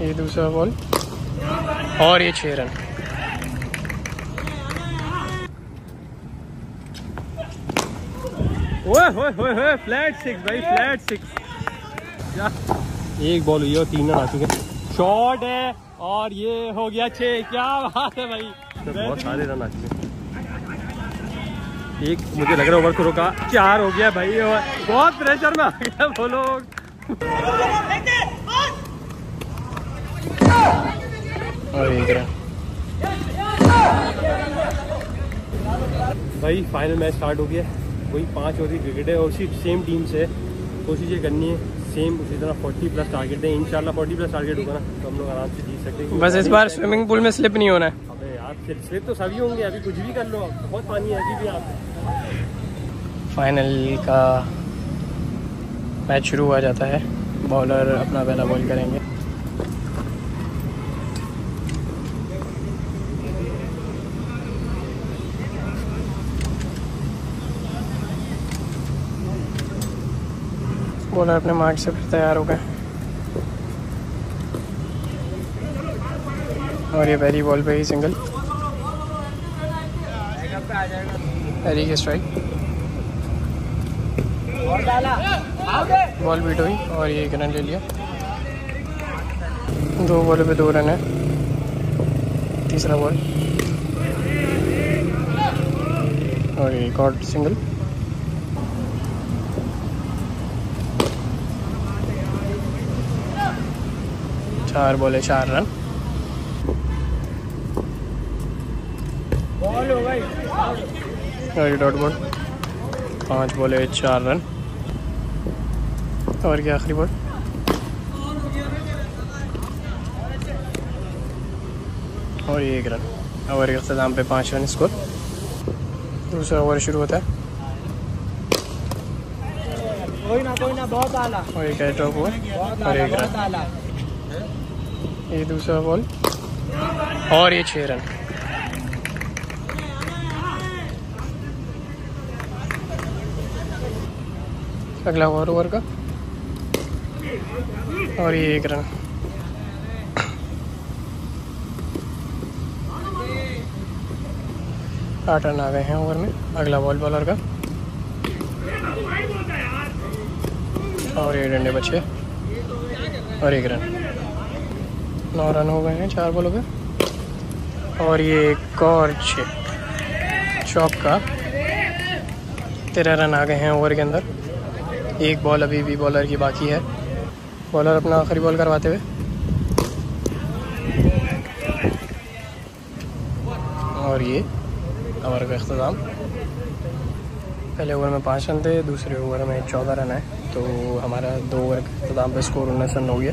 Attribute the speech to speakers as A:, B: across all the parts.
A: ये दूसरा बॉल। और ये छः रन।
B: ओए होए फ्लैट सिक्स भाई फ्लैट सिक्स एक बॉल हुई है और तीन रन आ चुके हैं। शॉट है और ये हो गया छः क्या बात है भाई। बहुत सारे रन आ चुके एक मुझे लग रहा है ओवर थ्रो का चार हो गया भाई बहुत प्रेशर में आ गया वो लोग।
A: और
B: भाई फाइनल मैच स्टार्ट हो गया वही पाँच ओवर की क्रिकेट है और उसी सेम टीम से कोशिश ये करनी है सेम उसी तरह फोर्टी प्लस टारगेट है। इंशाल्लाह फोर्टी प्लस टारगेट होगा ना तो हम लोग आराम से जीत सकते हैं।
A: बस इस बार स्विमिंग पूल में स्लिप नहीं होना है।
B: अबे यार स्लिप तो सभी होंगे अभी कुछ भी कर लो बहुत पानी है अभी भी आप
A: फाइनल का मैच शुरू हुआ जाता है। बॉलर अपना पहला बॉल करेंगे। बॉलर अपने मार्क से फिर तैयार हो गए। और ये पहली बॉल पे ही सिंगल हरी के स्ट्राइक बॉल बीट हुई और ये एक रन ले लिया। दो बॉलों पे दो रन है। तीसरा बॉल और एक और सिंगल चार बोले चार रन। डॉट बॉल पाँच बॉल है चार रन। और क्या आखिरी बॉल और एक रन। ओवर के अख्ताम पे पाँच रन स्कोर दूसरा ओवर शुरू होता है।
C: कोई ना कोई ना बहुत आला।
A: और एक ड्रॉप हुआ
C: बहुत
A: और एक रन। ये दूसरा बॉल। और ये छः रन। अगला ओवर ओवर का। और ये एक रन। आठ रन आ गए हैं ओवर में। अगला बॉल, बॉलर का। और ये डंडे बचे। और एक रन। नौ रन हो गए हैं चार बॉलों पे। और ये एक और चौका तेरह रन आ गए हैं ओवर के अंदर। एक बॉल अभी भी बॉलर की बाकी है। बॉलर अपना आखिरी बॉल करवाते हुए। और ये ओवर का अख्ताम पहले ओवर में पाँच रन थे, दूसरे ओवर में चौदह रन है। तो हमारा दो ओवर के अख्ताम पे स्कोर उन्नीस रन हो गया।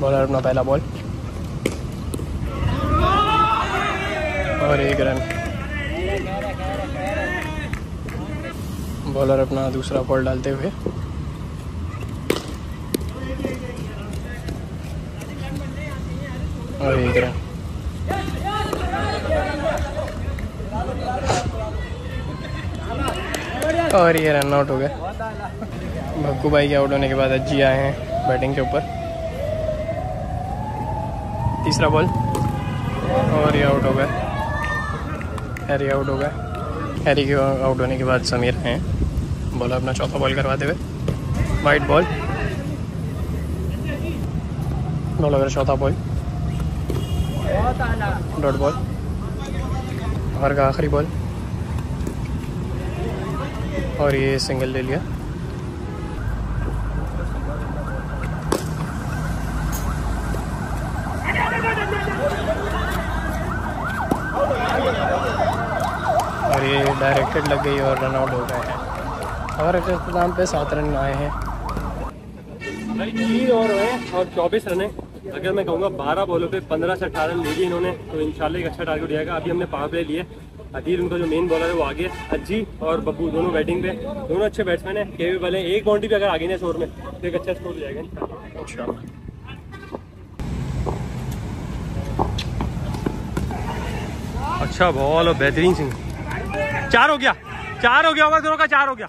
A: बॉलर अपना पहला बॉल और एक रन. बॉलर अपना दूसरा बॉल डालते हुए. और एक रन. और ये रन आउट हो गया. भक्कू भाई के आउट होने के बाद अज्जी आए हैं बैटिंग के ऊपर. तीसरा बॉल। और ये आउट हो गया। हैरी आउट हो गया। हैरी के आउट होने के बाद समीर हैं। बॉल अपना चौथा बॉल करवाते हुए। वाइट बॉल बॉल अगर चौथा बॉल। डॉट बॉल ओवर का आखिरी बॉल और ये सिंगल ले लिया और ये डायरेक्टेड लग गई और रन आउट हो गए हैं। और अख्ताम पे सात रन आए हैं।
B: तीन ओवर हुए और चौबीस रन है। अगर मैं कहूँगा बारह बॉलों पे पंद्रह से अठारह रन ले लिए इन्होंने तो इंशाल्लाह एक अच्छा टारगेट जाएगा अभी हमने पावर प्ले लिए। अदीर उनका जो मेन बॉलर है वो आगे अज्जी और बब्बू दोनों बैटिंग पे। दोनों अच्छे बैट्समैन है। केवेबल है। एक बाउंड्री पे अगर आगे ना ओवर में तो एक अच्छा स्कोर हो जाएगा इंशाल्लाह अच्छा बॉल और बेहतरीन सिंह चार हो गया। चार हो गया होगा, दोनों का चार हो गया।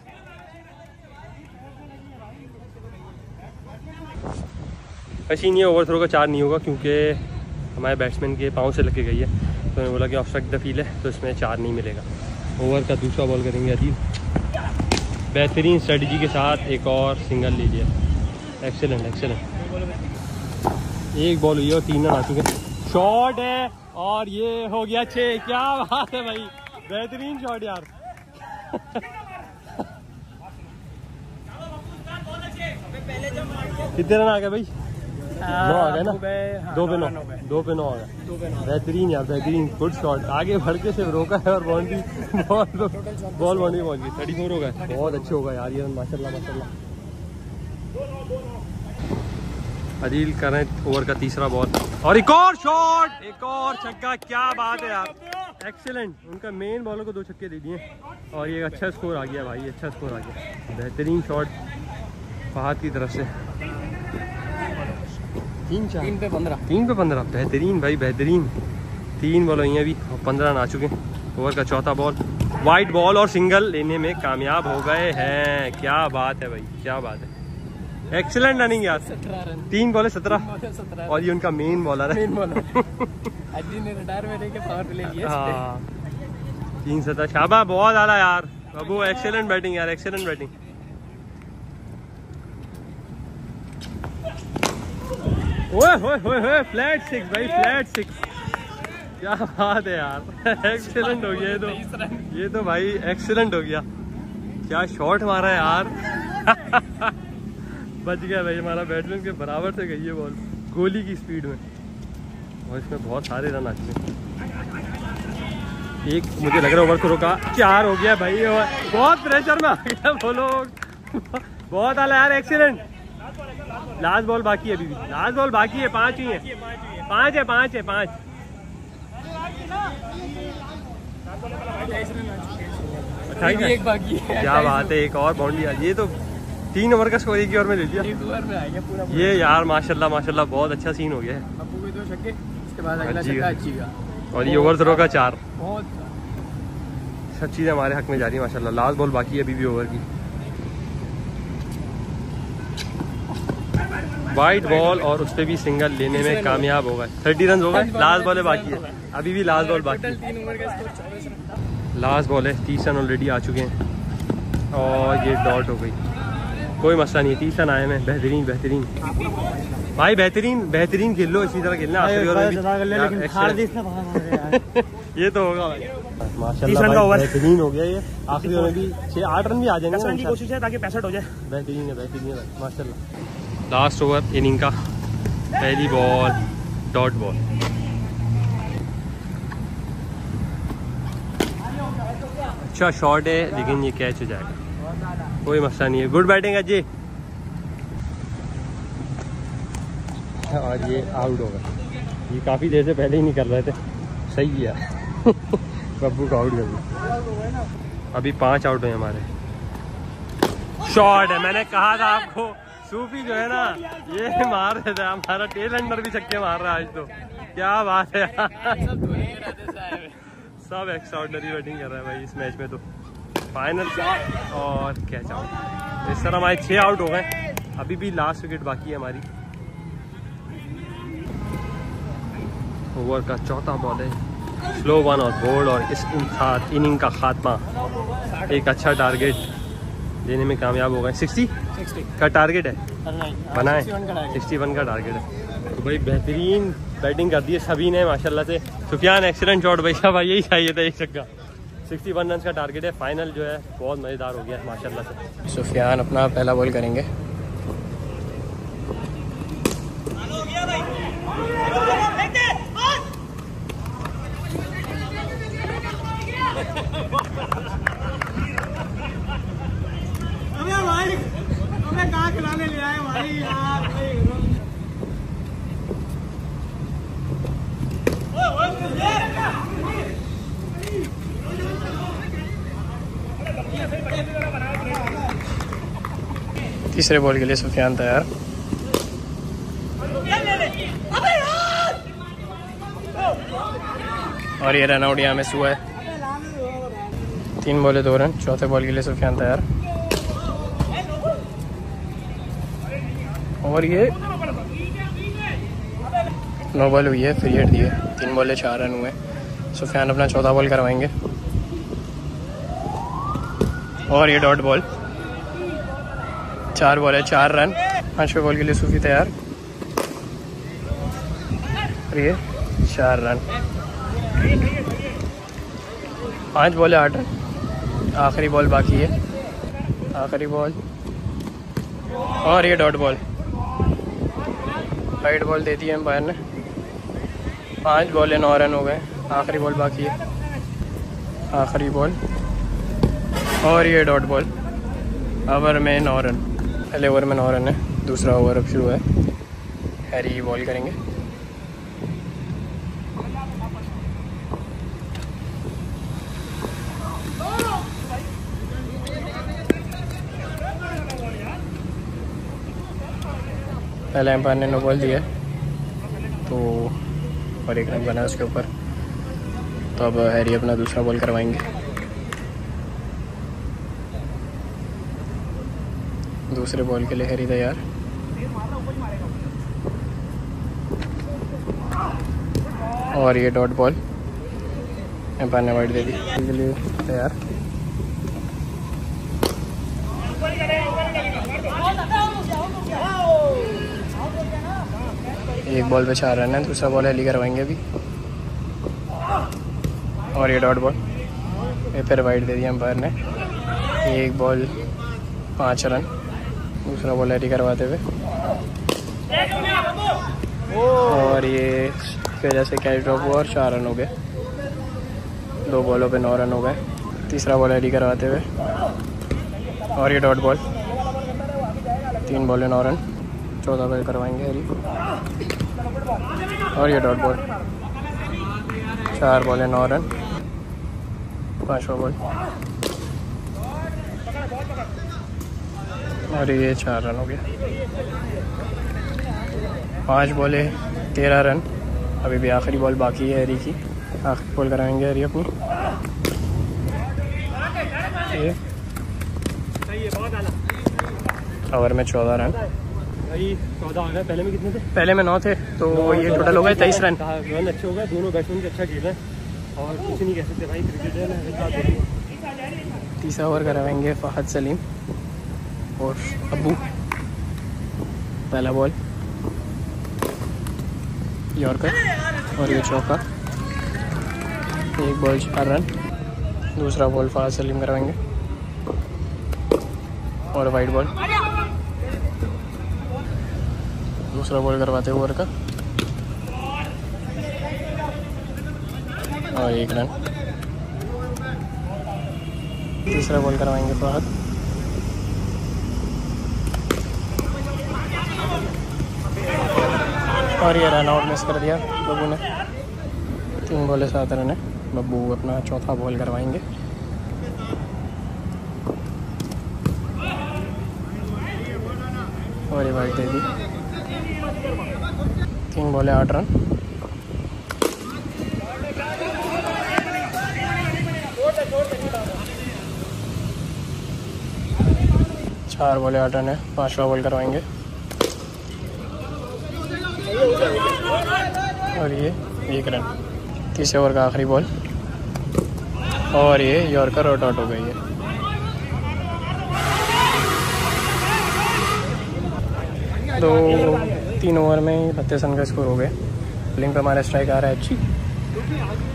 B: ऐसी नहीं है ओवर थ्रो का चार नहीं होगा, क्योंकि हमारे बैट्समैन के पाँव से लग गई है। तो मैंने बोला कि ऑफ़ द फील है तो इसमें चार नहीं मिलेगा। ओवर का दूसरा बॉल करेंगे अजीब। बेहतरीन स्ट्रेटजी के साथ एक और सिंगल ले लिया। एक्सेलेंट एक्सेलेंट एक बॉल हुई है और तीन रन आ चुके शॉट है, और ये हो गया छः। क्या बात है भाई। बेहतरीन शॉट यार। कितने रन आ गए भाई? नौ आ गए ना? दो पे नौ। दो पे नौ आ गए। बेहतरीन यार बेहतरीन। गुड शॉट आगे बढ़ के सिर्फ़ रोका है और बाउंड्री बॉल बॉल बाउंड्री पहुँच गई। थर्टी फोर हो गए। बहुत अच्छे हो गए यार ये माशाल्लाह माशाल्लाह। अदील कर रहे ओवर का तीसरा बॉल और एक और शॉट एक और छक्का क्या बात है यार। एक्सीलेंट उनका मेन बॉलर को दो छक्के दे दिए। और ये अच्छा स्कोर आ गया भाई अच्छा स्कोर आ गया। बेहतरीन शॉट फहाद की तरफ़ से। तीन चार।
A: तीन पे पंद्रह।
B: तीन पे पंद्रह। बेहतरीन भाई बेहतरीन। तीन बॉल हुई अभी और पंद्रह आ चुके ओवर का चौथा बॉल वाइट बॉल और सिंगल लेने में कामयाब हो गए हैं। क्या बात है भाई क्या बात है। एक्सीलेंट रनिंग यार तीन बॉल सत्रह। और ये उनका मेन बॉलर है। हाँ। तीन सत्रह। शाबा बहुत आला यार। बाबू एक्सेलेंट बैटिंग यार एक्सेलेंट बैटिंग ओए होए होए होए फ्लैट सिक्स भाई फ्लैट सिक्स क्या बात है यार। एक्सेलेंट हो गया ये तो। ये तो भाई एक्सेलेंट हो गया। क्या शॉट मारा है यार। बच गया भाई हमारा बैटमैन के बराबर से गई है बॉल गोली की स्पीड में। और इसमें बहुत सारे रन आ चुके हैं। एक मुझे लग रहा है ओवर थ्रो का चार हो गया भाई और बहुत प्रेशर में आ गया बोलो बहुत आला यार एक्सीडेंट लास्ट बॉल बाकी है अभी भी। लास्ट बॉल बाकी है पाँच ही है। पाँच है पाँच है पाँच। अट्ठाईस
A: एक बाकी है।
B: क्या बात है एक और बाउंड्री ये तो तीन ओवर का स्कोर एक ही ओवर में ले लिया।
A: में आ गया पूरा
B: ये यार माशाल्लाह माशाल्लाह बहुत अच्छा सीन हो गया है।
A: अबू के दो छक्के उसके बाद अगला छक्का।
B: और ये ओवर थ्रो का चार।
A: बहुत
B: सब चीज़ें हमारे हक में जा रही है माशाल्लाह। लास्ट बॉल बाकी है अभी भी ओवर की। वाइट बॉल और उस पर भी सिंगल लेने में कामयाब हो गए। थर्टी रन हो गए। लास्ट बॉल है बाकी है। अभी भी लास्ट बॉल बाकी है। लास्ट बॉल है तीस रन ऑलरेडी आ चुके हैं। और ये डॉट हो गई। कोई मसला नहीं है तीस रन आए हैं बेहतरीन बेहतरीन। भाई बेहतरीन बेहतरीन खेल लो इसी तरह खेलना में। ये तो होगा
D: ओवर।
B: बेहतरीन हो गया ये। आखिरी ओवर में भी छः आठ रन भी आ जाएँगे
D: रन की। कोशिश है ताकि पैंसठ हो जाए।
B: बेहतरीन है बेहतरीन है माशाल्लाह। लास्ट ओवर इनिंग का। पहली बॉल डॉट बॉल अच्छा शॉट है लेकिन ये कैच हो जाएगा। कोई मसला नहीं है। गुड बैटिंग अजय और ये आउट होगा ये काफ़ी देर से पहले ही नहीं कर रहे थे। सही किया बब्बू का आउट कर अभी पाँच आउट हुए हमारे। शॉट है। मैंने कहा था आपको, सूफी जो है ना, ये मार रहे थे। हमारा टेल अंडर भी छक्के मार रहा है आज तो। क्या बात है
A: सब
B: एक्स्ट्राऑर्डिनरी बैटिंग कर रहा है भाई इस मैच में तो। फाइनल और कैच आउट इस तरह हमारे छः आउट हो गए। अभी भी लास्ट विकेट बाकी है हमारी। ओवर का चौथा बॉल है। स्लो वन और बोल्ड और इस साथ इनिंग का खात्मा। एक अच्छा टारगेट देने में कामयाब हो गए। सिक्सटी का टारगेट है? बनाए
A: 61 का
B: सिक्सटी वन का टारगेट है। तो भाई बेहतरीन बैटिंग कर दी है सभी ने माशाल्लाह से। सुफियान एक्सीलेंट शॉट भाई साहब यही चाहिए था एक छक्का सिक्सटी वन रन का टारगेट है। फाइनल जो है बहुत मज़ेदार हो गया है माशाल्लाह से।
A: सुफियान अपना पहला बॉल करेंगे।
C: अबे भाई अबे कहाँ खिलाने ले आए भाई यार
A: तीसरे बॉल के लिए सुफियान तैयार। और ये रन आउट यहाँ में हुआ है। तीन बॉले दो रन, चौथे बॉल के लिए सुफियान तैयार। और ये नो बॉल हुई है, फ्री हिट दी है तीन बॉले चार रन हुए। सुफियान अपना चौथा बॉल करवाएँगे। और ये डॉट बॉल। चार बॉल है, चार रन। पाँचवें बॉल के लिए सूफी तैयार। और ये चार रन। पाँच बॉल है, आठ रन। आखिरी बॉल बाकी है। आखिरी बॉल। और ये डॉट बॉल। वाइट बॉल दे दी एम्पायर ने। पाँच बॉल है, नौ रन हो गए। आखिरी बॉल बाकी है। आखिरी बॉल। और ये डॉट बॉल। ओवर में नौ रन पहले ओवर में नौ रन है, दूसरा ओवर अब शुरू है। हैरी बॉल करेंगे। पहले एम्पायर ने नो बॉल दिया तो और एक रन बना उसके ऊपर। तो अब हैरी अपना दूसरा बॉल करवाएँगे। दूसरे बॉल के लिए हैरी तैयार और ये डॉट बॉल। एम्पायर ने वाइट दे दी। के लिए तैयार। एक बॉल पे चार रन है, दूसरा बॉल हैली करवाएँगे अभी। और ये डॉट बॉल। ये फिर वाइट दे दिया एम्पायर ने। एक बॉल, पाँच रन। दूसरा बॉल हैली करवाते हुए। और ये वजह से कैच ड्रॉप हुआ? और चार रन हो गए। दो बॉलों पे नौ रन हो गए। तीसरा बॉल हैली करवाते हुए। और ये डॉट बॉल तीन बॉल नौ रन। चौदह बॉल करवाएँगे हैरी और ये डॉट बॉल चार बॉल नौ रन। पाँचवा बॉल और ये चार रन हो गया पाँच बॉले तेरह रन। अभी भी आखिरी बॉल बाकी है हरी की। आखिरी बॉल कराएँगे हरी अपनी। ओवर में चौदह रन।
B: पहले में कितने थे
A: पहले में नौ थे तो ये टोटल हो गए तेईस रन।
B: रन अच्छे हो गए। दोनों बैट्समैन अच्छा खेल रहे हैं। और कुछ नहीं कह सकते भाई क्रिकेट है ना एक बात बोलूँगा।
A: तीसरा ओवर करवाएँगे फहद सलीम। और अबू, पहला बॉल यॉर्कर और ये चौका। एक बॉल चार रन। दूसरा बॉल फहद सलीम करवाएँगे। और वाइट बॉल दूसरा बॉल करवाते ओवर का और एक रन। तीसरा बॉल करवाएँगे फहद। और ये रन आउट मिस कर दिया बब्बू ने। तीन बॉले सात रन है बब्बू अपना चौथा बॉल करवाएँगे। और ये वाइट दे दी। तीन बॉले आठ रन। चार बॉले आठ रन है। पांचवा बॉल करवाएँगे। और ये एक रन तीसरे ओवर का आखिरी बॉल और ये यॉर्कर और आउट हो गई है। दो, तीन ओवर में बत्तीस रन का स्कोर हो गया बॉलिंग पे हमारा स्ट्राइक आ रहा है अच्छी।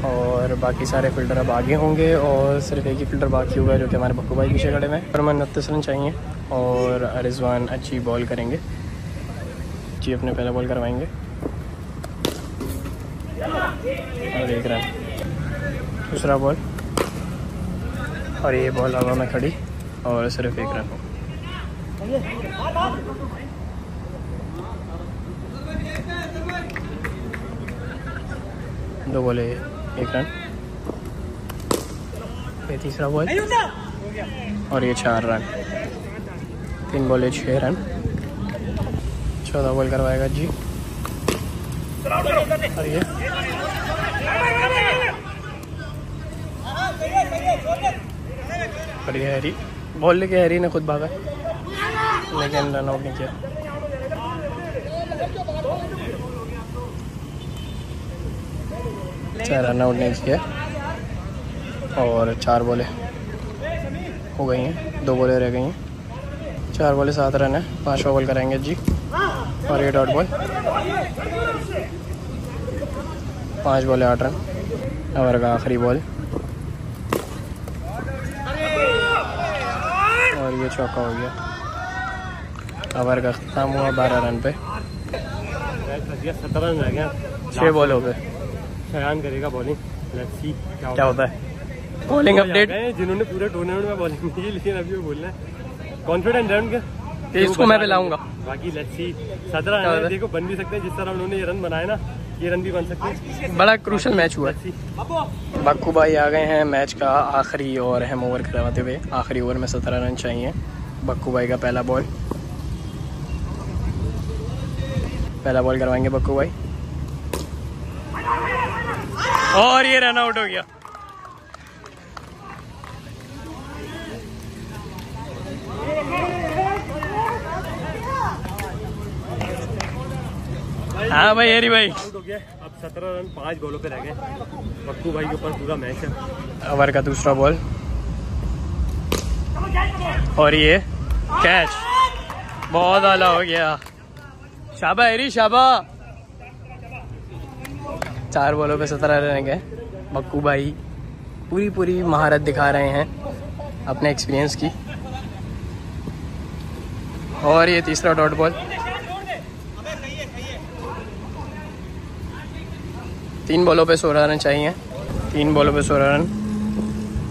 A: और बाकी सारे फ़िल्टर अब आगे होंगे और सिर्फ़ एक ही फ़िल्टर बाकी होगा जो कि हमारे बक्कू भाई पीछे खड़े में हमें उनतीस रन चाहिए और रिजवान अच्छी बॉल करेंगे। जी, अपने पहला बॉल करवाएँगे। और एक रन दूसरा बॉल और ये बॉल हवा में खड़ी। और सिर्फ़ एक रन दो बॉले एक रन ये तीसरा बॉल और ये चार रन तीन बॉले छः रन चौदह बॉल करवाएगा जी। और ये। और ये हैरी। बॉल लेके हैरी ने खुद भागा। लेकिन रन आउट नहीं किया। अच्छा रन आउट नहीं किया। और चार बॉलें। हो गई हैं। दो बॉलें रह गई हैं। चार बॉलें, सात रन है। पाँचवा बॉल कराएँगे जी। और ये डॉट बॉल। पाँच बॉलें, आठ रन। ओवर का आखिरी बॉल और ये चौका हो गया। ओवर का ख़त्म हुआ बारह रन पे।
B: गया सत्रह रन रह गए।
A: छः बॉलों पे
B: शयान करेगा बॉलिंग लेट्स सी क्या
A: होता है। बॉलिंग अपडेट
B: जिन्होंने पूरे टूर्नामेंट में बॉलिंग की लेकिन अभी वो बोल रहे हैं। कॉन्फिडेंट है उनके?
A: ये इसको मैं पिलाऊँगा।
B: बाकी लेट्स सी सत्रह रन देखो बन भी सकते हैं जिस तरह उन्होंने ये रन बनाए ना। ये रन भी बन सकते हैं।
A: बड़ा क्रूशल मैच हुआ. बक्कू भाई आ गए हैं मैच का आखिरी और अहम ओवर करवाते हुए। आखिरी ओवर में सत्रह रन चाहिए। बक्कू भाई का पहला बॉल पहला बॉल करवाएँगे बक्कू भाई। और ये रन आउट हो गया। हाँ भाई हरी भाई।
B: हो अब सत्रह रन पाँच बॉलों पे रह गए। पक्कू भाई के ऊपर पूरा मैच है।
A: ओवर का दूसरा बॉल और ये कैच बहुत आला हो गया। शाबा हेरी शाबा। चार बॉलों पे सत्रह रन गए। बक्कू भाई पूरी पूरी महारत दिखा रहे हैं अपने एक्सपीरियंस की। और ये तीसरा डॉट बॉल तीन बॉलों पे सोलह रन चाहिए। तीन बॉलों पे सोलह रन।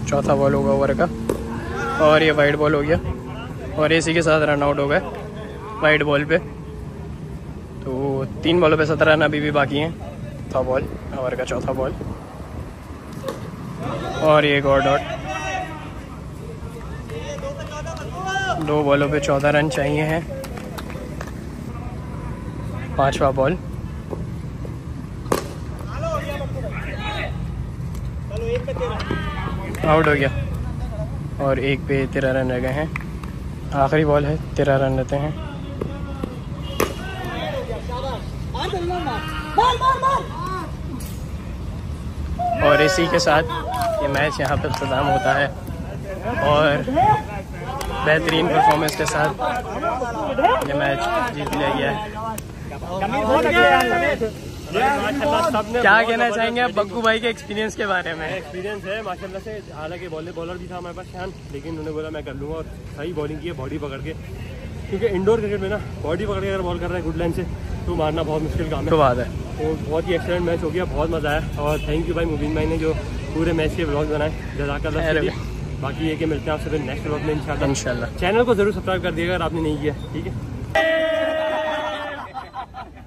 A: चौथा बॉल होगा ओवर का। और ये वाइट बॉल हो गया। और इसी के साथ रन आउट हो गए। वाइट बॉल पे। तो तीन बॉलों पे सत्रह रन अभी भी बाकी हैं। चौथा बॉल, ओवर का चौथा बॉल। और ये और डॉट। दो बॉलों पे चौदह रन चाहिए हैं। पांचवा बॉल। आउट हो गया। और एक पे तेरह रन रह गए हैं। आखिरी बॉल है, तेरह रन रहते हैं। और इसी के साथ ये मैच यहाँ पर ख़त्म होता है। और बेहतरीन परफॉर्मेंस के साथ ये मैच जीत लिया गया है। क्या कहना चाहेंगे आप बग्गू भाई के एक्सपीरियंस के बारे में?
B: एक्सपीरियंस है माशाल्लाह से। हालाँकि बॉलर बॉलर भी था हमारे पास शान। लेकिन उन्होंने बोला मैं कर लूँगा। और सही बॉलिंग की है बॉडी पकड़ के। क्योंकि इंडोर क्रिकेट में ना बॉडी पकड़ के अगर बॉल कर रहा है गुड लाइन से तो मारना बहुत मुश्किल काम
A: तो
B: है
A: बात है।
B: तो बहुत ही एक्सलेंट मैच हो गया बहुत मज़ा आया। और थैंक यू भाई मुबीन भाई ने जो पूरे मैच के ब्लॉग बनाए। जजाकल्ला
A: अरे
B: बाकी ये कि मिलते हैं आपसे नेक्स्ट ब्लॉग में इंशाल्लाह।
A: इंशाल्लाह।
B: चैनल को ज़रूर सब्सक्राइब कर दिएगा अगर आपने नहीं किया ठीक है? Ha ha ha!